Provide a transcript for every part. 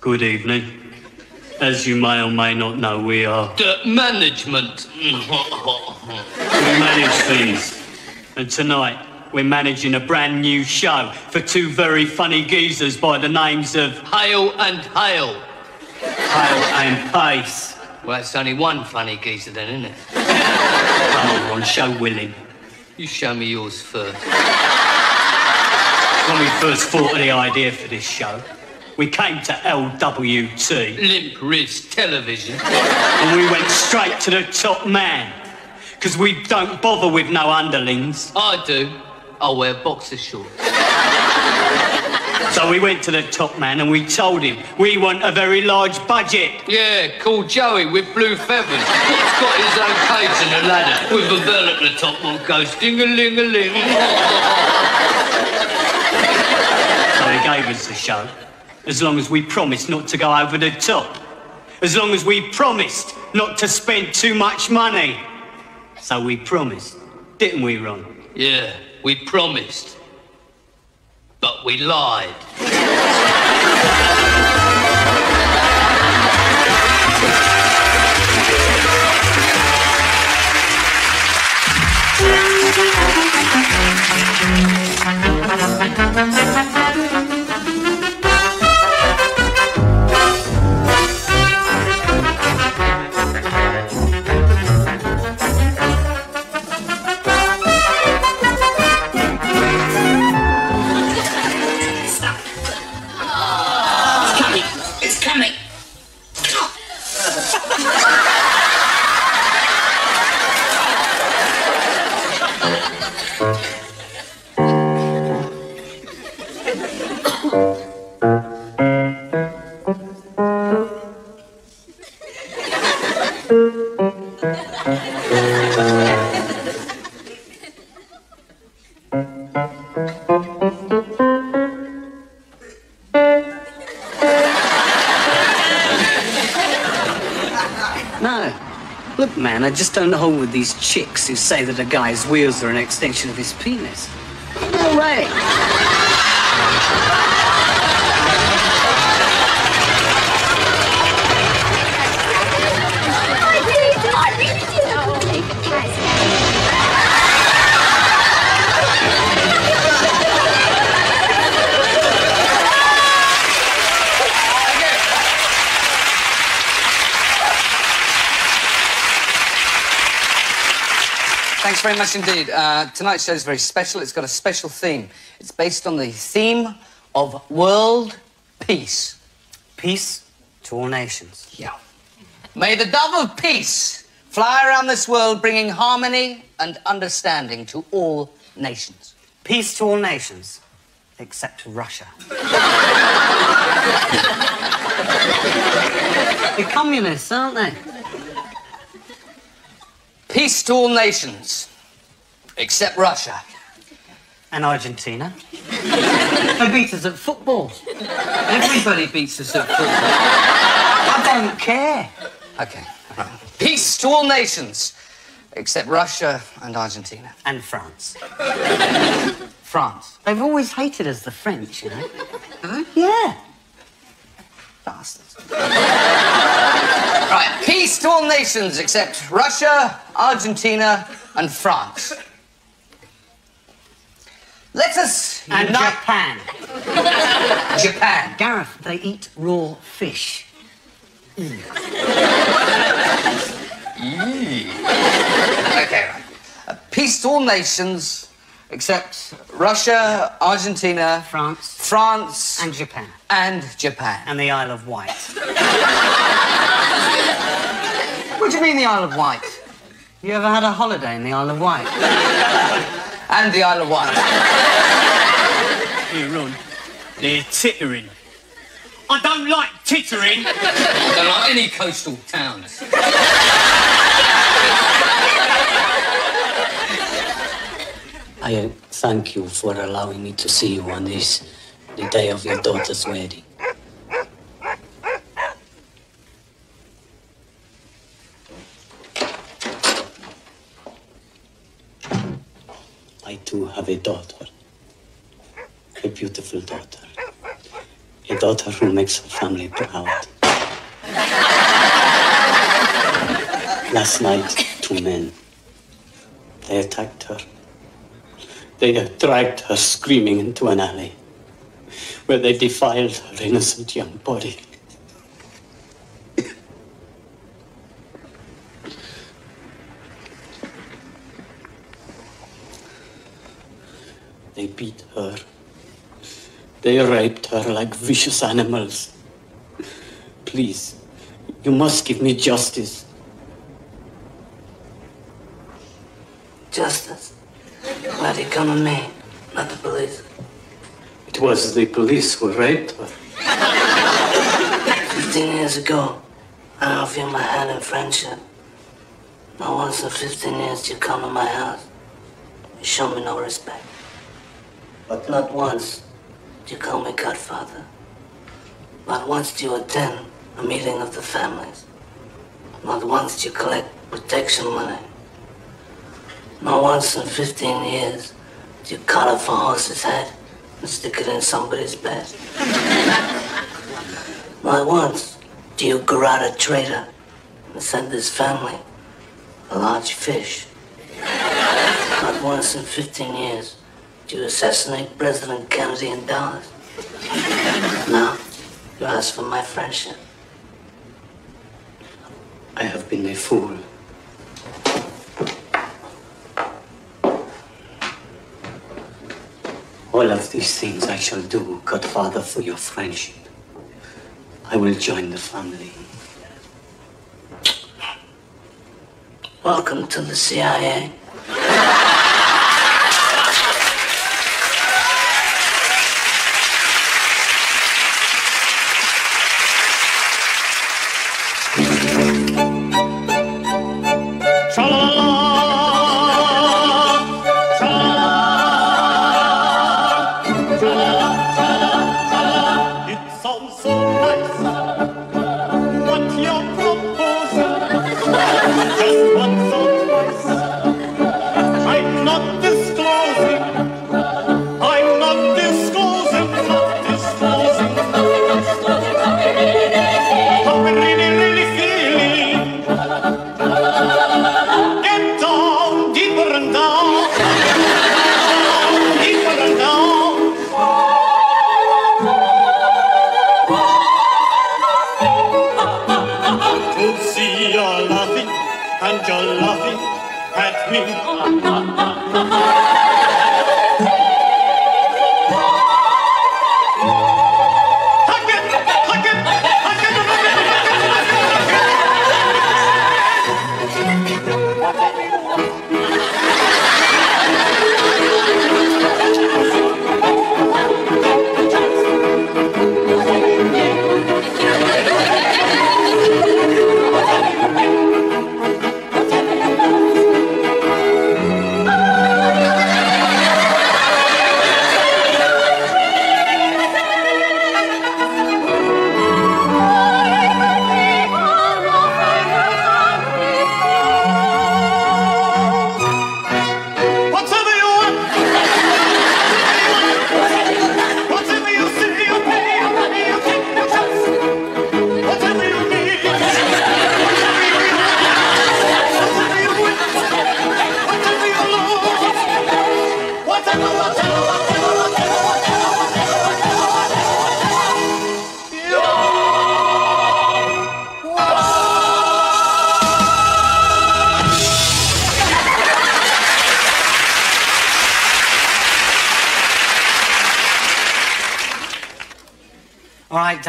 Good evening. As you may or may not know, we are. The management. We manage things. And tonight, we're managing a brand new show for two very funny geezers by the names of Hale and Hale. Hale and Pace. Well, that's only one funny geezer then, isn't it? Come on, show willing. You show me yours first. When we first thought of the idea for this show, we came to LWT Limp wrist television. and we went straight to the top man. Because we don't bother with no underlings. I do. I wear boxer shorts. So we went to the top man and we told him we want a very large budget. Yeah, called Joey with blue feathers. He's got his own cage and a ladder with a bell at the top that goes ding-a-ling-a-ling. So he gave us the show. As long as we promised not to go over the top. As long as we promised not to spend too much money. So we promised, didn't we, Ron? Yeah, we promised. But we lied. coming. No. Look, man, I just don't hold with these chicks who say that a guy's wheels are an extension of his penis. No way. Thanks very much indeed. Uh, tonight's show is very special. It's got a special theme. It's based on the theme of world peace. Peace to all nations. Yeah. May the dove of peace fly around this world, bringing harmony and understanding to all nations. Peace to all nations, except Russia. They're communists, aren't they? Peace to all nations, except Russia. And Argentina. they beat us at football. Everybody beats us at football. I don't care. Okay. right. Peace to all nations, except Russia and Argentina. And France. France. They've always hated us, the French, you know. Yeah. Bastards. right, peace to all nations except Russia, Argentina, and France. Let us And Japan. Japan. Gareth, they eat raw fish. Okay, right. Uh, peace to all nations except Russia, Argentina, France. France, And Japan. and Japan. And the Isle of Wight. What do you mean the Isle of Wight? You ever had a holiday in the Isle of Wight? And the Isle of Wight. Here, Ron. They're tittering. I don't like tittering. They're like any coastal towns. I thank you for allowing me to see you on this, the day of your daughter's wedding. I too have a daughter, a beautiful daughter, a daughter who makes her family proud. Last night, two men. They attacked her. They dragged her screaming into an alley where they defiled her innocent young body. They beat her. They raped her like vicious animals. Please, you must give me justice. Justice. Why'd you come to me, not the police? It was the police who raped her. Fifteen years ago, I offered you my hand in friendship. Not once in fifteen years did you come to my house. You show me no respect. But Not once did you call me godfather. Not once did you attend a meeting of the families. Not once did you collect protection money. Not once in 15 years did you cut off a horse's head and stick it in somebody's bed. Not once do you garrote a traitor and send his family a large fish. Not once in 15 years you assassinate President Kennedy in Dallas. Now, you ask for my friendship. I have been a fool. All of these things I shall do, Godfather, for your friendship. I will join the family. Welcome to the CIA.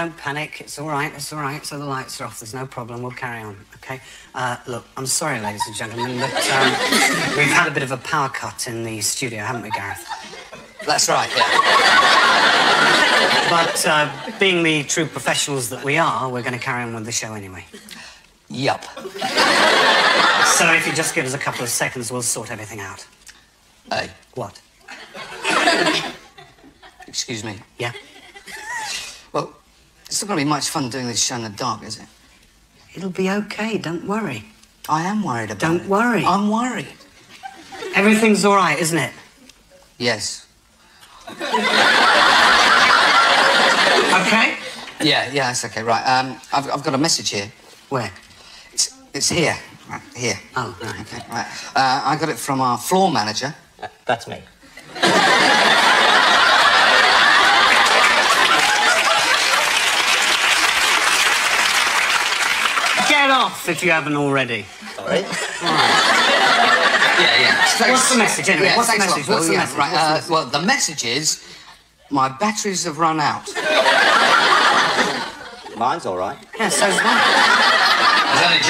Don't panic. It's all right. It's all right. So the lights are off. There's no problem. We'll carry on. Okay. Uh, look, I'm sorry, ladies and gentlemen, but um, we've had a bit of a power cut in the studio, haven't we, Gareth? That's right, yeah. But uh, being the true professionals that we are, we're going to carry on with the show anyway. Yup. So if you just give us a couple of seconds, we'll sort everything out. Hey, What? excuse me. Yeah. Well, it's not going to be much fun doing this show in the dark, is it? It'll be okay. Don't worry. I am worried about Don't it. worry. I'm worried. Everything's all right, isn't it? Yes. Okay. Yeah, yeah, that's okay. Right. Um, I've, I've got a message here. Where? It's, it's here. Right, here. Oh, right. Okay, right. Uh, I got it from our floor manager. Uh, That's me. Get off if you haven't already. Sorry. Yeah, yeah. Thanks. What's the message anyway? Yeah, What's the thanks a lot. message? What's the yeah, message? Right, What's the uh, message? well, the message is my batteries have run out. Mine's all right. Yeah, so's mine. I was only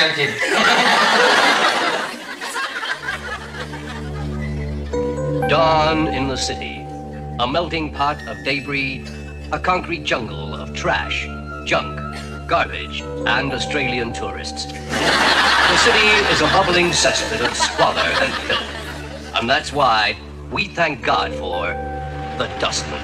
joking. Dawn in the city. A melting pot of debris, a concrete jungle of trash, junk, garbage, and Australian tourists. The city is a bubbling cesspit of squalor and filth. And that's why we thank God for the dustman.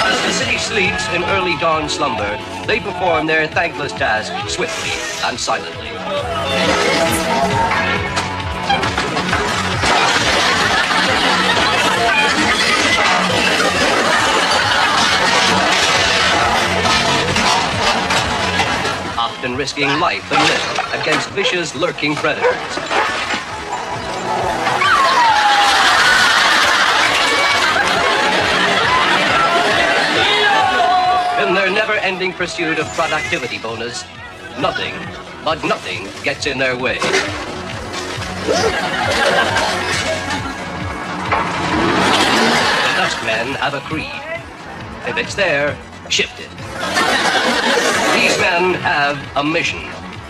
As the city sleeps in early dawn slumber, they perform their thankless task swiftly and silently. Often risking life and limb against vicious lurking predators. In their never-ending pursuit of productivity bonus, nothing, but nothing gets in their way. The Dustmen have a creed. If it's there, shift it. These men have a mission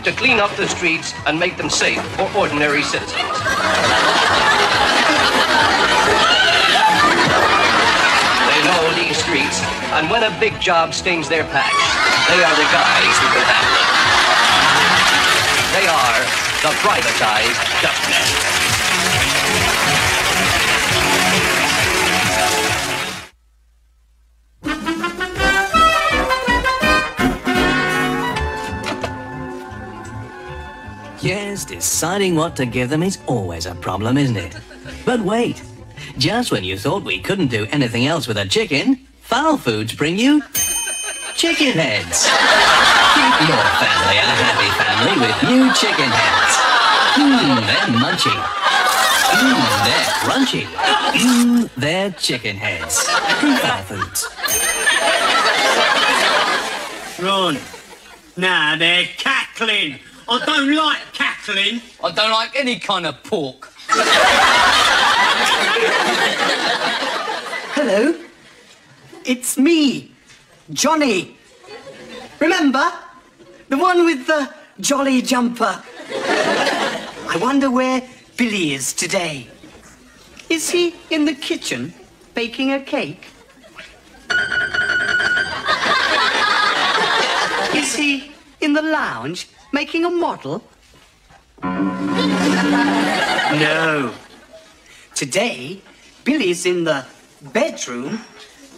to clean up the streets and make them safe for ordinary citizens. They know these streets, and when a big job stains their patch, they are the guys who can handle it. They are the privatized dustmen. Deciding what to give them is always a problem, isn't it? But wait, just when you thought we couldn't do anything else with a chicken, Foul Foods bring you chicken heads. Keep your family a happy family with new chicken heads. Mmm, they're munchy. Mmm, they're crunchy. Mmm, they're chicken heads. Foul Foods. Ron, nah, they're cackling. I don't like cackling. I don't like any kind of pork. Hello. It's me, Johnny. Remember? The one with the jolly jumper. I wonder where Billy is today. Is he in the kitchen baking a cake? Is he in the lounge making a model? No. Today, Billy's in the bedroom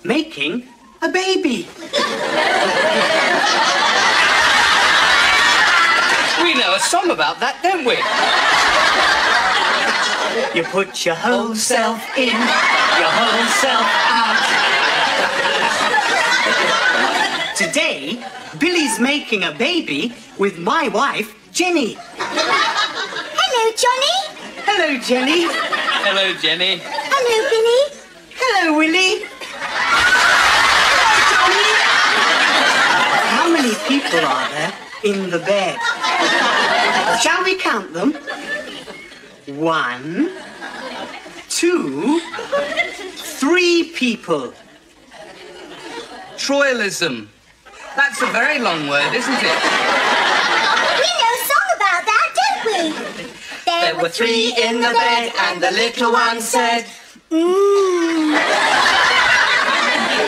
making a baby. We know a song about that, don't we? You put your whole self in, your whole self out. Today, Billy's making a baby with my wife, Jenny. Hello, Johnny. Hello, Jenny. Hello, Jenny. Hello, Billy. Hello, Willie. Hello, Johnny. How many people are there in the bed? Shall we count them? One, two, three people. Troilism. That's a very long word, isn't it? We know a song about that, don't we? There were three in the bed, and the little one said, Mmm.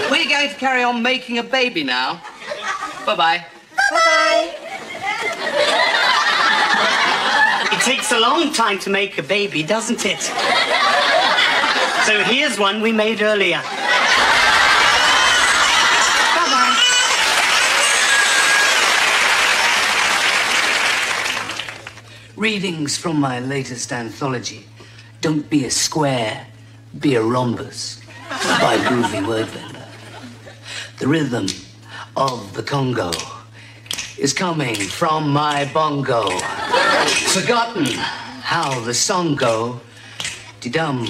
We're going to carry on making a baby now. Bye-bye. Bye-bye. It takes a long time to make a baby, doesn't it? So here's one we made earlier. Readings from my latest anthology. Don't be a square, be a rhombus. by Groovy Wordbender. The rhythm of the Congo is coming from my bongo. Forgotten how the song go. Dee-dum.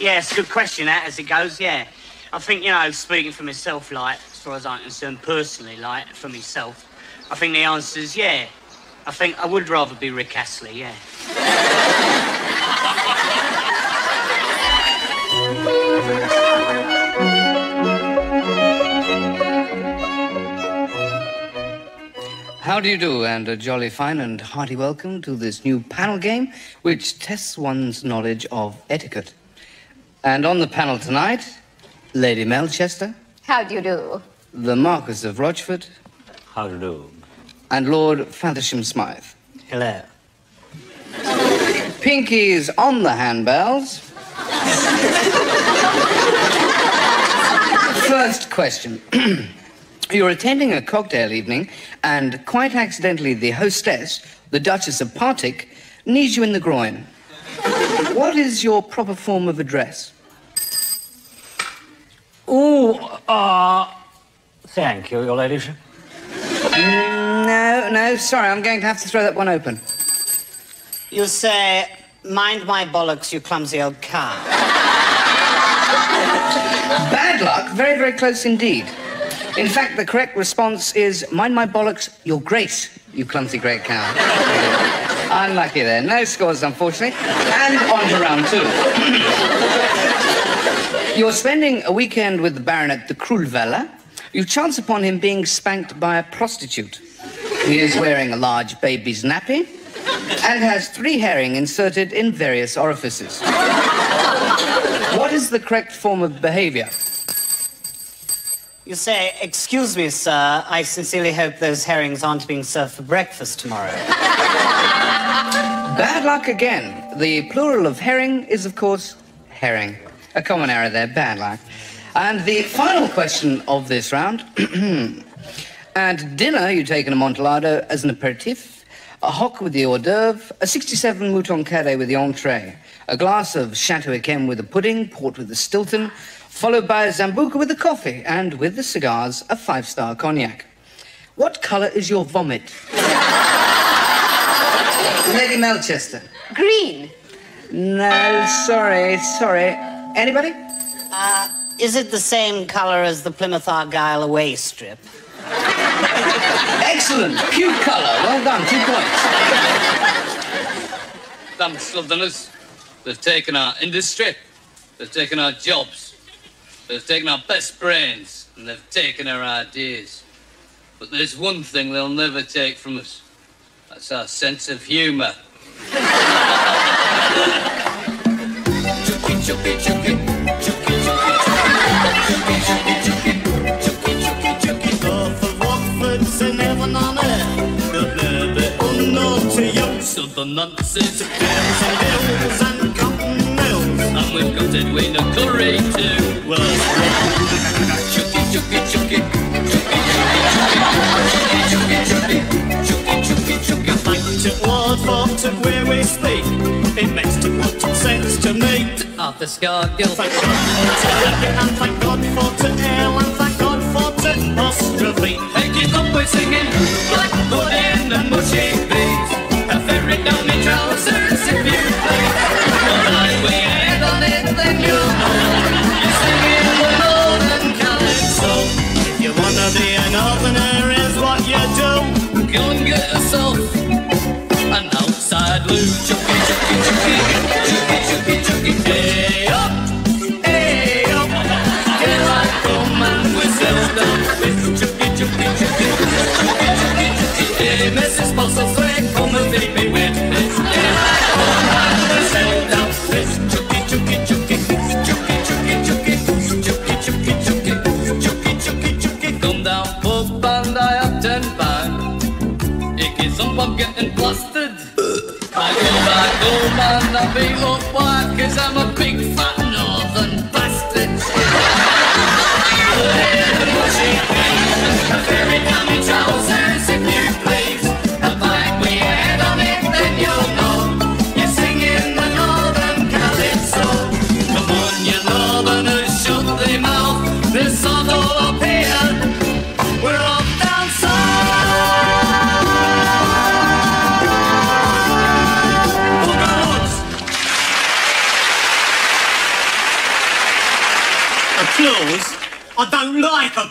Yeah, it's a good question, that, as it goes, yeah. I think, you know, speaking for myself, like, as far as I'm concerned, personally, like, for myself, I think the answer is yeah. I think I would rather be Rick Astley, yeah. How do you do, and a jolly fine and hearty welcome to this new panel game, which tests one's knowledge of etiquette. And on the panel tonight, Lady Melchester, How do you do? the Marquis of Rochford, How do you do? and Lord Faversham Smythe. Hello. Pinky's on the handbells. First question. You're attending a cocktail evening, and quite accidentally, the hostess, the Duchess of Partick, knees you in the groin. What is your proper form of address? Oh, uh, thank you, your ladyship. No, no, sorry, I'm going to have to throw that one open. You say, mind my bollocks, you clumsy old car. Bad luck, very, very close indeed. In fact, the correct response is mind my bollocks, your grace, you clumsy great cow. Unlucky there. No scores, unfortunately. And on to round two. You're spending a weekend with the Baronet de Krulvella. You chance upon him being spanked by a prostitute. He is wearing a large baby's nappy and has three herring inserted in various orifices. What is the correct form of behavior? You say, excuse me, sir, I sincerely hope those herrings aren't being served for breakfast tomorrow. Bad luck again. The plural of herring is, of course, herring. A common error there, bad luck. And the final question of this round. At dinner, you take an amontillado as an aperitif, a hock with the hors d'oeuvre, a 67 mouton carré with the entree, a glass of Chateau Yquem with the pudding, port with the Stilton, followed by a Sambuca with the coffee, and with the cigars, a five-star cognac. What colour is your vomit? Lady Melchester. Green. No, sorry, sorry. Anybody? Uh, is it the same color as the Plymouth Argyle away strip? Excellent. Cute colour. Well done. Two points. Damn Southerners. They've taken our industry. They've taken our jobs. They've taken our best brains. And they've taken our ideas. But there's one thing they'll never take from us. That's our sense of humour. Southern nonsense. and cotton mills. And we've got Edwina Currie too. Well, chucky, chucky, chucky. Thank to Wardford to where we speak. It makes too much sense to me. Arthur Scargill. Thank God for to and thank God for to Ale and thank God for to Ostrovy. Hey, keep with singing. Blackwood in the mushy ferry down my trousers if you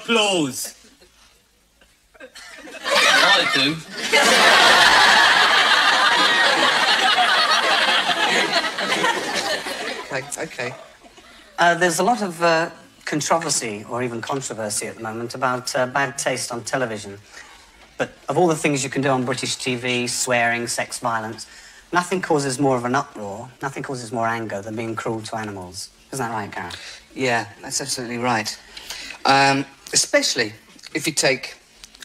applause. I do. Okay, okay. Uh, there's a lot of uh, controversy or even controversy at the moment about uh, bad taste on television. But of all the things you can do on British TV, swearing, sex violence, nothing causes more of an uproar, nothing causes more anger than being cruel to animals. Isn't that right, Gareth? Yeah, that's absolutely right. Um, especially if you take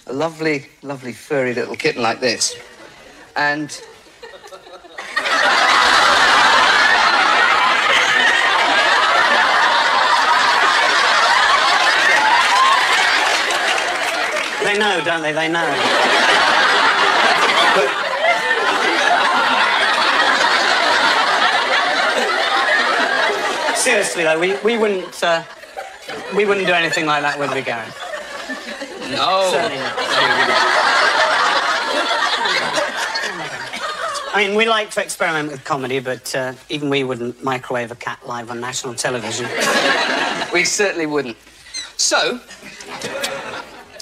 a lovely, lovely furry little kitten like this and They know, don't they? They know. Seriously though, we, we wouldn't uh, we wouldn't do anything like that, would we, Gareth? no. Certainly not. I mean, we like to experiment with comedy, but uh, even we wouldn't microwave a cat live on national television. We certainly wouldn't. So,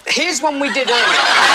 here's one we did earlier.